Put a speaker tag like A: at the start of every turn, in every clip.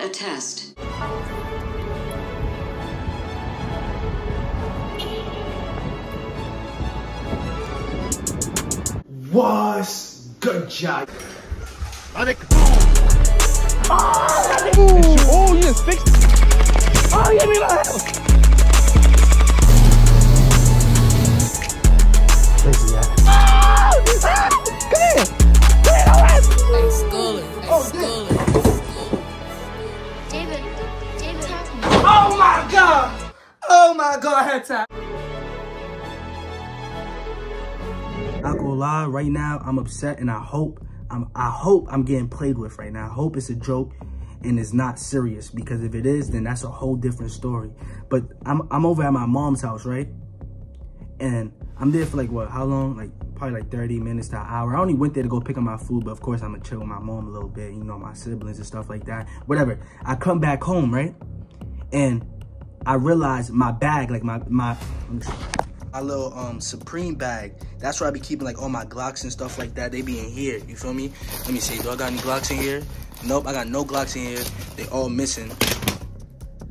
A: This not a test.
B: What's good, Jack?
C: Avec. Oh, oh, you just fixed it. Oh, give me my
B: my god, head tap. Not gonna lie, right now I'm upset and I hope I'm I hope I'm getting played with right now. I hope it's a joke and it's not serious because if it is, then that's a whole different story. But I'm I'm over at my mom's house, right? And I'm there for like what, how long? Like probably like 30 minutes to an hour. I only went there to go pick up my food, but of course I'm gonna chill with my mom a little bit, you know, my siblings and stuff like that. Whatever. I come back home, right? And I realized my bag, like my my my little um Supreme bag. That's where I be keeping like all my Glocks and stuff like that. They be in here. You feel me? Let me see. Do I got any Glocks in here? Nope, I got no Glocks in here. They all missing.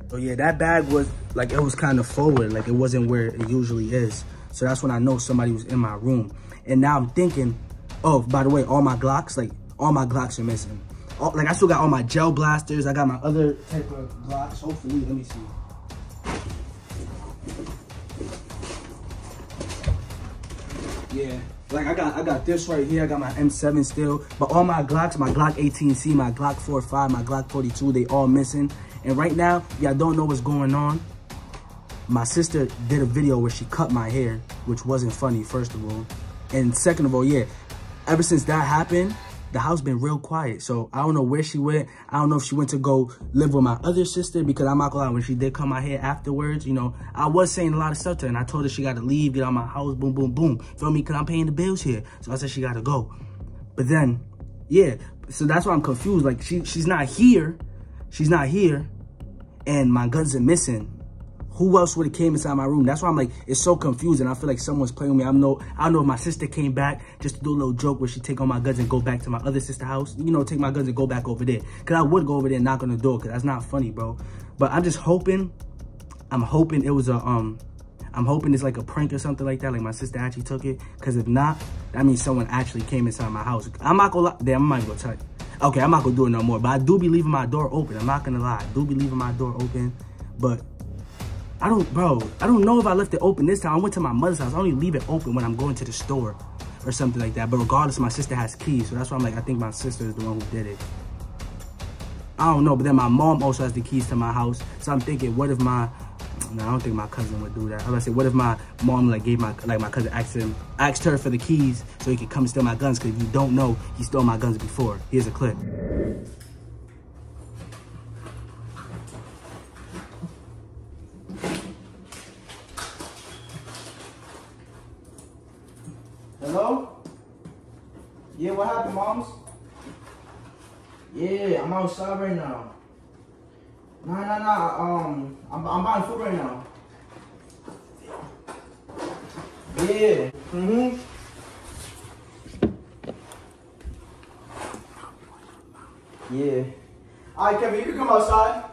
B: So yeah, that bag was like it was kind of forward, like it wasn't where it usually is. So that's when I know somebody was in my room. And now I'm thinking, oh, by the way, all my Glocks, like all my Glocks are missing. All, like I still got all my gel blasters. I got my other type of Glocks. Hopefully, let me see. Yeah. Like I got I got this right here. I got my M7 still. But all my Glocks, my Glock 18C, my Glock 45, my Glock 42, they all missing. And right now, y'all don't know what's going on. My sister did a video where she cut my hair, which wasn't funny, first of all. And second of all, yeah, ever since that happened, the house been real quiet. So I don't know where she went. I don't know if she went to go live with my other sister because I'm not gonna lie, when she did come my hair afterwards, you know, I was saying a lot of stuff to her and I told her she gotta leave, get out of my house, boom, boom, boom. Feel me? Cause I'm paying the bills here. So I said she gotta go. But then, yeah, so that's why I'm confused. Like she she's not here. She's not here. And my guns are missing. Who else would have came inside my room? That's why I'm like, it's so confusing. I feel like someone's playing with me. I know. I know if my sister came back just to do a little joke where she take all my guns and go back to my other sister house. You know, take my guns and go back over there. Cause I would go over there and knock on the door. Cause that's not funny, bro. But I'm just hoping. I'm hoping it was a um. I'm hoping it's like a prank or something like that. Like my sister actually took it. Cause if not, that means someone actually came inside my house. I'm not gonna lie. Damn, I might go touch. Okay, I'm not gonna do it no more. But I do be leaving my door open. I'm not gonna lie. I do be leaving my door open. But I don't, bro, I don't know if I left it open this time. I went to my mother's house. I only leave it open when I'm going to the store or something like that. But regardless, my sister has keys. So that's why I'm like, I think my sister is the one who did it. I don't know. But then my mom also has the keys to my house. So I'm thinking, what if my, no, I don't think my cousin would do that. I was gonna say, what if my mom like gave my, like my cousin asked him, asked her for the keys so he could come and steal my guns. Cause if you don't know, he stole my guns before. Here's a clip. Hello? Yeah, what happened, moms? Yeah, I'm outside right now. Nah, nah, nah. Um, I'm, I'm buying food right now. Yeah. Mm-hmm. Yeah. All right, Kevin, you can come outside.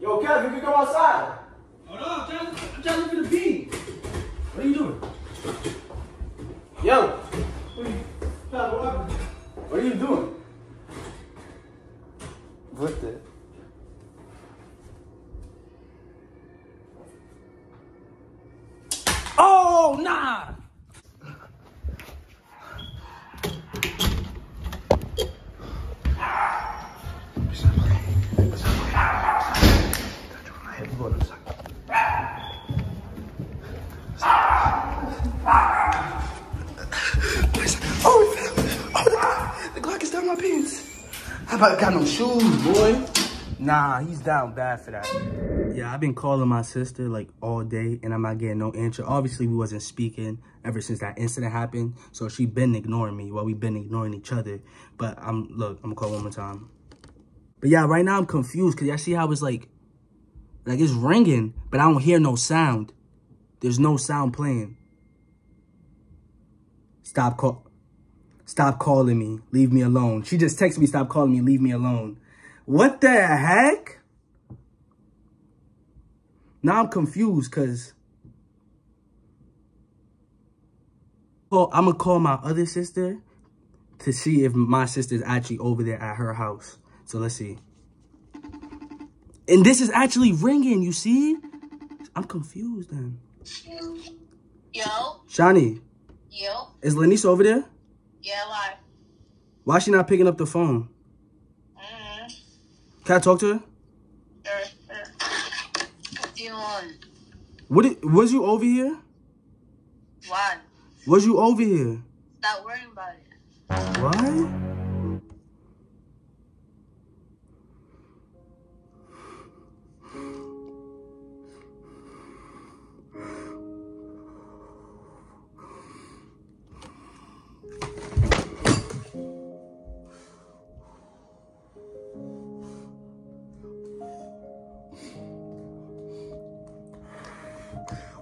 B: Yo, Kevin, you can come outside. Hold on, I'm trying, to, I'm trying to look at the bee. What are you doing? Yo. What are you, Kevin, what happened? What are you doing? What the? Oh, nah! The Glock is down my pants. How about got no shoes, boy? Nah, he's down bad for that. Yeah, I've been calling my sister like all day and I'm not getting no answer. Obviously, we wasn't speaking ever since that incident happened. So she been ignoring me while we been ignoring each other. But I'm, look, I'm gonna call one more time. But yeah, right now I'm confused because y'all see how it's like, like it's ringing, but I don't hear no sound. There's no sound playing. Stop call. stop calling me, leave me alone. She just texted me, stop calling me, leave me alone. What the heck? Now I'm confused because well, I'm going to call my other sister to see if my sister's actually over there at her house. So let's see. And this is actually ringing, you see? I'm confused then.
D: Yo,
B: Shani,
D: yo,
B: is Lenisa over there?
D: yeah, why?
B: Why she not picking up the phone?
D: Mm-hmm.
B: Can I talk to her?
D: What do you want?
B: What it, was you over here?
D: Why?
B: Was you over here?
D: Stop worrying about it.
B: What?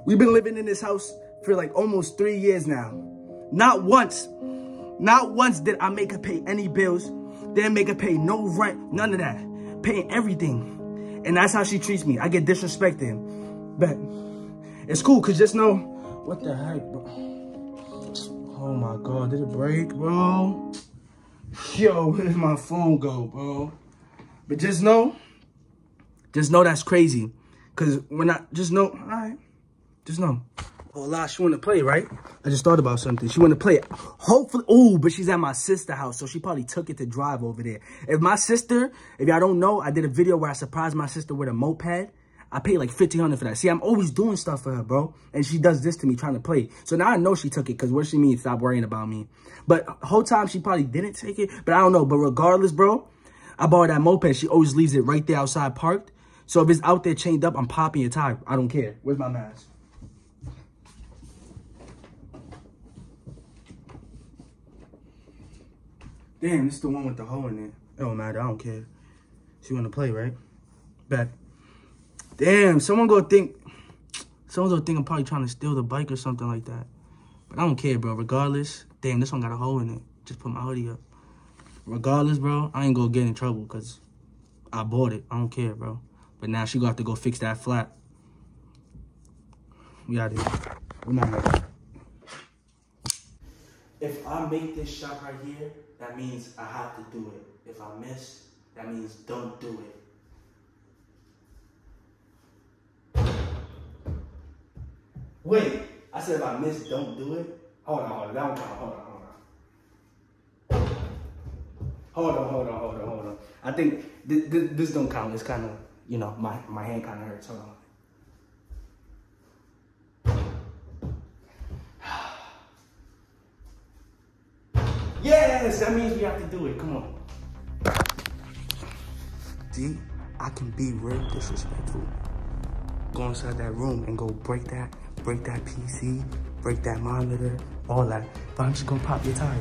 B: We've been living in this house for like almost three years now. Not once, not once did I make her pay any bills. Didn't make her pay no rent, none of that. Paying everything. And that's how she treats me. I get disrespected. But it's cool, cause just know, what the heck, bro? Oh my God, did it break, bro? Yo, where did my phone go, bro? But just know, just know that's crazy. Cause when I, just know, all right. Just know. Oh, la, she want to play, right? I just thought about something. She want to play. Hopefully, oh, but she's at my sister's house, so she probably took it to drive over there. If my sister, if y'all don't know, I did a video where I surprised my sister with a moped. I paid like 1500 for that. See, I'm always doing stuff for her, bro. And she does this to me, trying to play. So now I know she took it, because what she mean, stop worrying about me. But whole time, she probably didn't take it. But I don't know. But regardless, bro, I borrowed that moped. She always leaves it right there outside parked. So if it's out there chained up, I'm popping your tire. I don't care. Where's my mask? Damn, this is the one with the hole in it. It don't matter. I don't care. She want to play, right? Bet. Damn, someone go think... Someone gonna think I'm probably trying to steal the bike or something like that. But I don't care, bro. Regardless, damn, this one got a hole in it. Just put my hoodie up. Regardless, bro, I ain't gonna get in trouble because I bought it. I don't care, bro. But now she gonna have to go fix that flat. We out here. We're not. If I make this shot right here, that means I have to do it. If I miss, that means don't do it. Wait, I said if I miss, don't do it. Hold on, hold on, that count. Hold on, hold on. Hold on, hold on, hold on, hold on. I think th th this don't count. It's kind of, you know, my, my hand kind of hurts. Hold on. Yes, that means we have to do it. Come on. See, I can be real disrespectful. Go inside that room and go break that, break that PC, break that monitor, all that. But I'm just gonna pop your tire.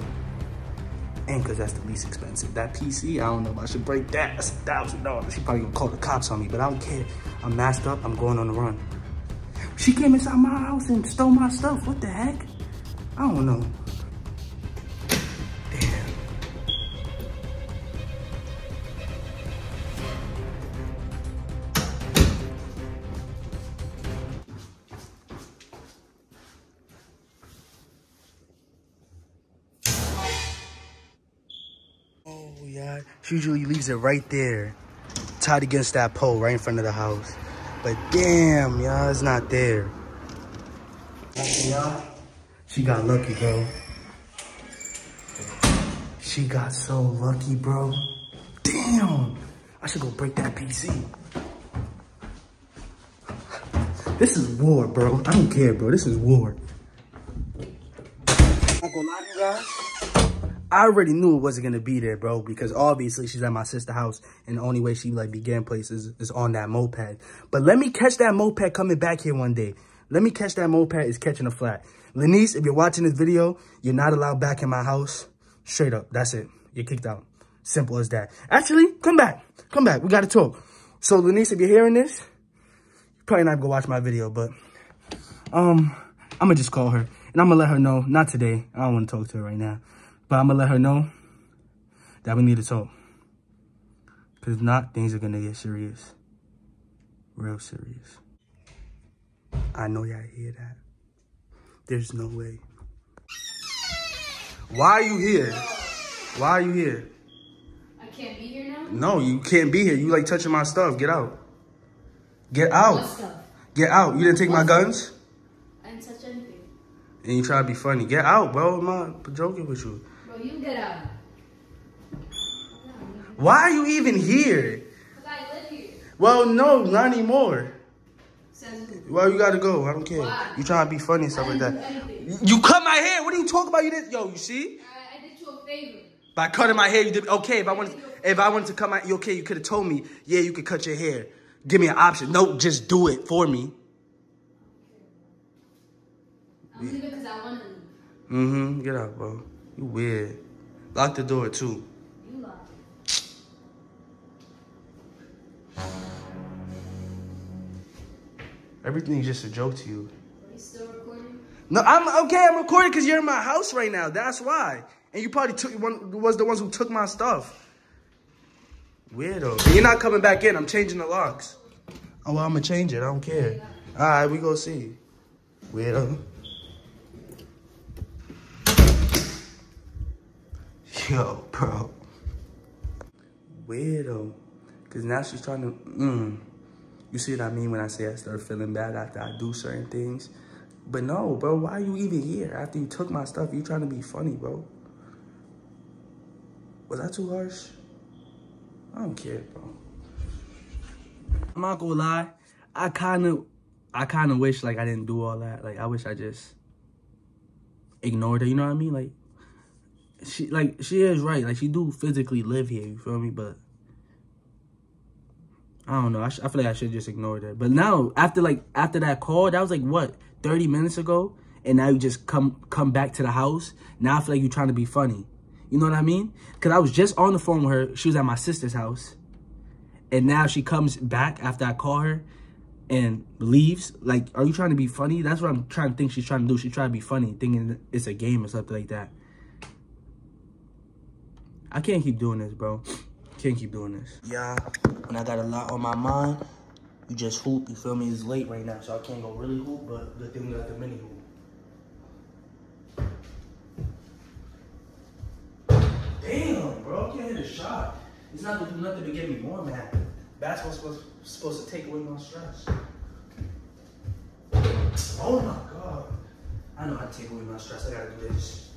B: And cause that's the least expensive. That PC, I don't know if I should break that. That's a thousand dollars. She probably gonna call the cops on me, but I don't care. I'm masked up, I'm going on the run. She came inside my house and stole my stuff. What the heck? I don't know. She usually leaves it right there. Tied against that pole right in front of the house. But damn, y'all, it's not there. Y'all, she got lucky, bro. She got so lucky, bro. Damn. I should go break that PC. This is war, bro. I don't care, bro. This is war. Not gonna lie to you guys. I already knew it wasn't gonna be there, bro, because obviously she's at my sister's house, and the only way she like be getting places is on that moped. But let me catch that moped coming back here one day. Let me catch that moped is catching a flat. Lenice, if you're watching this video, you're not allowed back in my house. Straight up, that's it. You're kicked out. Simple as that. Actually, come back. Come back. We gotta talk. So, Lenice, if you're hearing this, you're probably not gonna watch my video, but um, I'm gonna just call her and I'm gonna let her know. Not today. I don't want to talk to her right now. But I'm gonna let her know that we need to talk. Cause if not, things are gonna get serious. Real serious. I know y'all hear that. There's no way. Why are you here? Why are you here?
A: I can't be here now?
B: No, you can't be here. You like touching my stuff. Get out. Get out. Get out. You didn't take my guns?
A: I didn't touch anything.
B: And you try to be funny. Get out, bro. I'm not joking with you.
A: Bro, you get out.
B: Why are you even here?
A: Because I live here.
B: Well, no, not anymore. Well, you gotta go. I don't care.
A: Why?
B: You trying to be funny and stuff like that.
A: anything.
B: You cut my hair. What are you talking about? You did. Yo, you see?
A: I, I did you a favor.
B: By cutting my hair, you did. Okay, if I wanted, if I wanted to cut my, you okay? You could have told me. Yeah, you could cut your hair. Give me an option. No, just do it for me.
A: I'm leaving because I want to leave.
B: Mm-hmm. Get out, bro. You weird. Lock the door too.
A: You locked it.
B: Everything's just a joke to you.
A: Are you still recording?
B: No, I'm okay. I'm recording because you're in my house right now. That's why. And you probably took one was the ones who took my stuff. Weirdo. And you're not coming back in. I'm changing the locks. Oh well, I'm gonna change it. I don't care. All right, we go see. Weirdo. Yo, bro. Weirdo. Cause now she's trying to. Mm. You see what I mean when I say I start feeling bad after I do certain things? But no, bro, why are you even here? After you took my stuff, you trying to be funny, bro. Was that too harsh? I don't care, bro. I'm not gonna lie. I kind of, I kind of wish like I didn't do all that. Like I wish I just ignored her. You know what I mean? Like she, like she is right. Like she do physically live here. You feel me? But I don't know. I, I feel like I should just ignore that. But now, after like after that call, that was like what thirty minutes ago, and now you just come come back to the house. Now I feel like you're trying to be funny. You know what I mean? Because I was just on the phone with her. She was at my sister's house, and now she comes back after I call her, and leaves. Like, are you trying to be funny? That's what I'm trying to think she's trying to do. She's trying to be funny, thinking it's a game or something like that. I can't keep doing this, bro. Can't keep doing this. Yeah, when I got a lot on my mind, you just hoop. You feel me? It's late right now, so I can't go really hoop, but good thing we got the mini hoop. Damn, bro, I can't hit a shot. It's not to do nothing but get me more mad. Basketball's supposed, supposed to take away my stress. Oh my god. I know how to take away my stress. I gotta do this.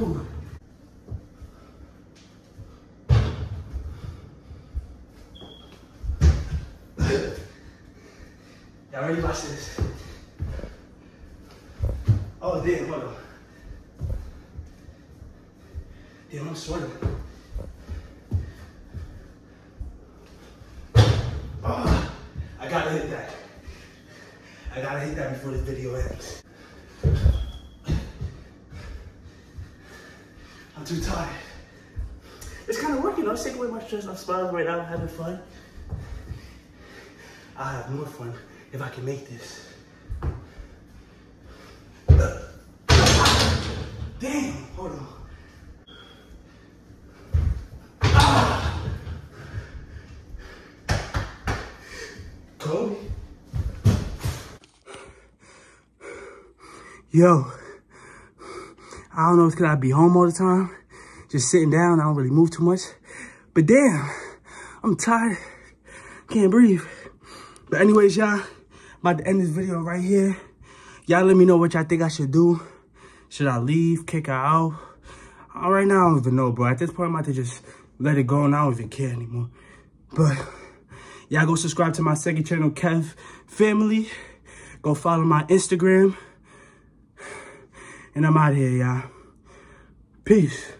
B: Ooh. Y'all ready watch this? Oh, damn, hold on. Damn, I'm sweating. Oh, I gotta hit that. I gotta hit that before this video ends. I'm too tired. It's kind of working. My. I'm smiling right now, having fun. I'll have more fun if I can make this. Damn, hold on. Ah! Kobe. Yo. I don't know because I be home all the time, just sitting down. I don't really move too much. But damn, I'm tired. Can't breathe. But anyways, y'all, about to end this video right here. Y'all let me know what y'all think I should do. Should I leave, kick her out? Uh, right now, I don't even know, bro. At this point, I'm about to just let it go and I don't even care anymore. But y'all go subscribe to my second channel, Kev Family. Go follow my Instagram. And I'm out here, y'all. Peace.